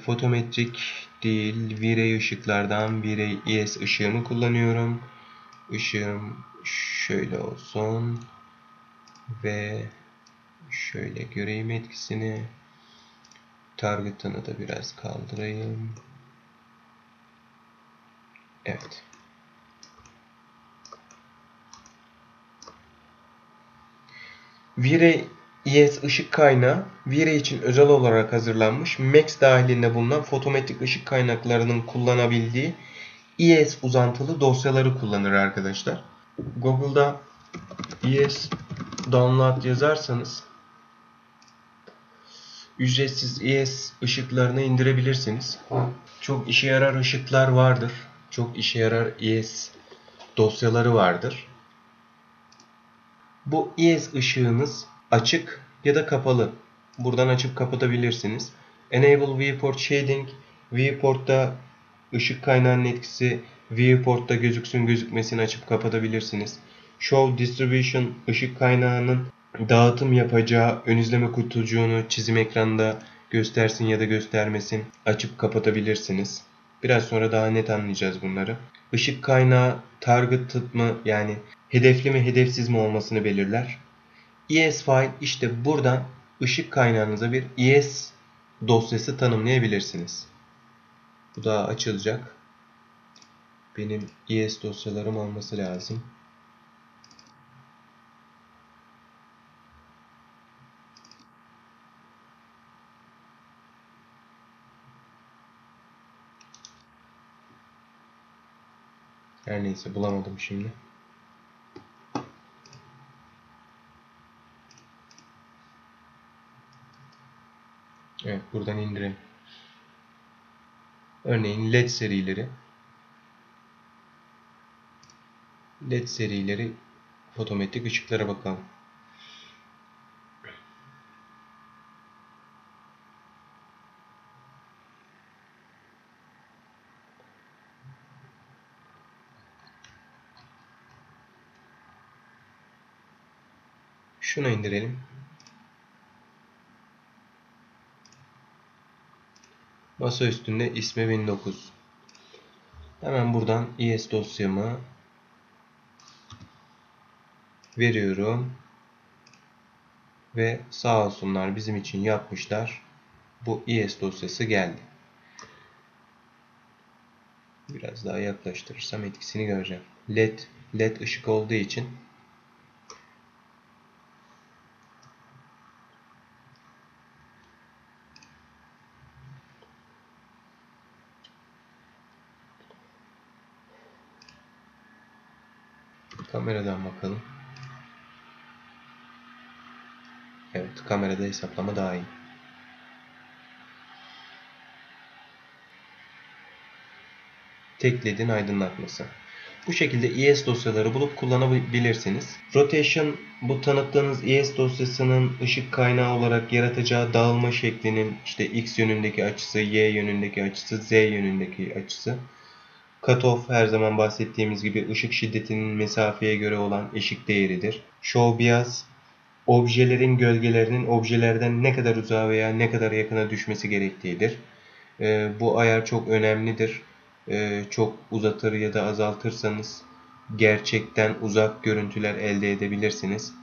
Fotometrik değil, V-Ray ışıklardan V-Ray ES ışığını kullanıyorum. Işığım şöyle olsun. Ve şöyle göreyim etkisini. Target'ını da biraz kaldırayım. Evet. V-Ray ES ışık kaynağı V-Ray için özel olarak hazırlanmış Max dahilinde bulunan fotometrik ışık kaynaklarının kullanabildiği ES uzantılı dosyaları kullanır arkadaşlar. Google'da ES download yazarsanız ücretsiz ES ışıklarını indirebilirsiniz. Çok işe yarar ışıklar vardır. Çok işe yarar ES dosyaları vardır. Bu ES ışığınız açık ya da kapalı. Buradan açıp kapatabilirsiniz. Enable Viewport Shading. Viewport'ta ışık kaynağının etkisi viewport'ta gözüksün gözükmesini açıp kapatabilirsiniz. Show Distribution ışık kaynağının dağıtım yapacağı ön izleme kutucuğunu çizim ekranda göstersin ya da göstermesin açıp kapatabilirsiniz. Biraz sonra daha net anlayacağız bunları. Işık kaynağı targeted mı yani hedefli mi hedefsiz mi olmasını belirler. ES file işte buradan ışık kaynağınıza bir ES dosyası tanımlayabilirsiniz. Bu daha açılacak. Benim ES dosyalarım olması lazım. Her neyse bulamadım şimdi. Evet buradan indirelim. Örneğin LED serileri. LED serileri fotometrik ışıklara bakalım. Şunu indirelim. Masa üstünde ismi 1009. Hemen buradan ES dosyamı veriyorum. Ve sağ olsunlar bizim için yapmışlar. Bu ES dosyası geldi. Biraz daha yaklaştırırsam etkisini göreceğim. LED LED ışık olduğu için Kameradan bakalım. Evet, kamerada hesaplama daha iyi. Tek LED'in aydınlatması. Bu şekilde ES dosyaları bulup kullanabilirsiniz. Rotation bu tanıttığınız ES dosyasının ışık kaynağı olarak yaratacağı dağılma şeklinin işte X yönündeki açısı, Y yönündeki açısı, Z yönündeki açısı. Cutoff her zaman bahsettiğimiz gibi ışık şiddetinin mesafeye göre olan eşik değeridir. Show bias objelerin gölgelerinin objelerden ne kadar uzağa veya ne kadar yakına düşmesi gerektiğidir. E, bu ayar çok önemlidir. E, çok uzatır ya da azaltırsanız gerçekten uzak görüntüler elde edebilirsiniz.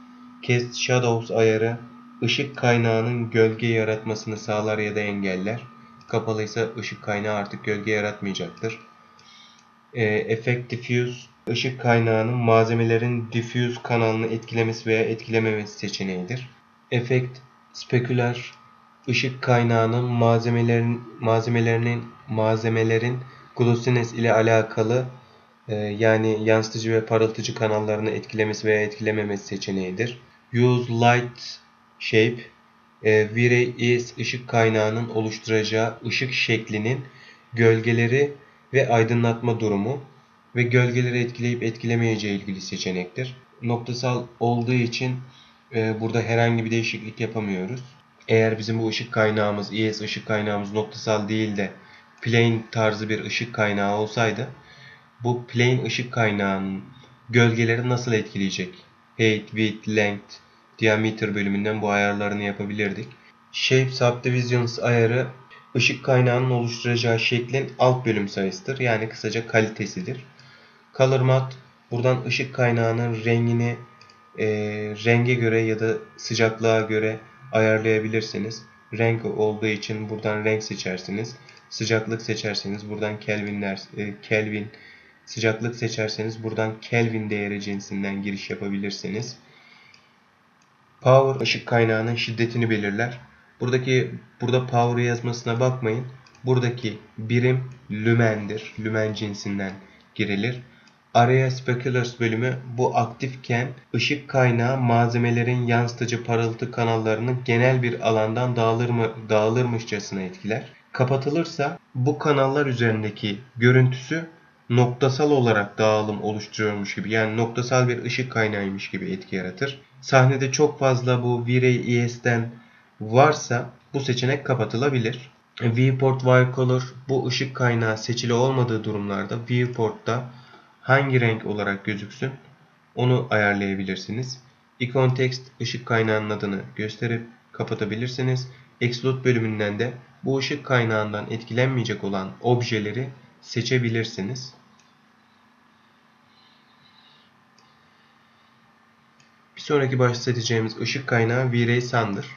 Cast Shadows ayarı ışık kaynağının gölge yaratmasını sağlar ya da engeller. Kapalıysa ışık kaynağı artık gölge yaratmayacaktır e, Effect Diffuse ışık kaynağının malzemelerin diffuse kanalını etkilemesi veya etkilememesi seçeneğidir. Effect Specular ışık kaynağının malzemelerin malzemelerinin malzemelerin glossiness ile alakalı e, yani yansıtıcı ve parıltıcı kanallarını etkilemesi veya etkilememesi seçeneğidir. Use Light Shape e, V-Ray is ışık kaynağının oluşturacağı ışık şeklinin gölgeleri ve aydınlatma durumu ve gölgeleri etkileyip etkilemeyeceği ilgili seçenektir. Noktasal olduğu için e, burada herhangi bir değişiklik yapamıyoruz. Eğer bizim bu ışık kaynağımız, ES ışık kaynağımız noktasal değil de plane tarzı bir ışık kaynağı olsaydı bu plane ışık kaynağının gölgeleri nasıl etkileyecek? Height, width, length, diameter bölümünden bu ayarlarını yapabilirdik. Shape Subdivisions ayarı ışık kaynağının oluşturacağı şeklin alt bölüm sayısıdır. Yani kısaca kalitesidir. Color mat buradan ışık kaynağının rengini e, renge göre ya da sıcaklığa göre ayarlayabilirsiniz. Renk olduğu için buradan renk seçersiniz. Sıcaklık seçerseniz buradan Kelvinler, e, Kelvin, sıcaklık seçerseniz buradan Kelvin değeri cinsinden giriş yapabilirsiniz. Power ışık kaynağının şiddetini belirler. Buradaki burada power yazmasına bakmayın. Buradaki birim lümendir. Lümen cinsinden girilir. Area Speculars bölümü bu aktifken ışık kaynağı malzemelerin yansıtıcı parıltı kanallarının genel bir alandan dağılır mı, dağılırmışçasına etkiler. Kapatılırsa bu kanallar üzerindeki görüntüsü noktasal olarak dağılım oluşturuyormuş gibi yani noktasal bir ışık kaynağıymış gibi etki yaratır. Sahnede çok fazla bu V-Ray ES'den varsa bu seçenek kapatılabilir. Viewport Wirecolor bu ışık kaynağı seçili olmadığı durumlarda viewport'ta hangi renk olarak gözüksün onu ayarlayabilirsiniz. Icon Text ışık kaynağının adını gösterip kapatabilirsiniz. Explode bölümünden de bu ışık kaynağından etkilenmeyecek olan objeleri seçebilirsiniz. Bir sonraki bahsedeceğimiz ışık kaynağı V-Ray Sun'dır.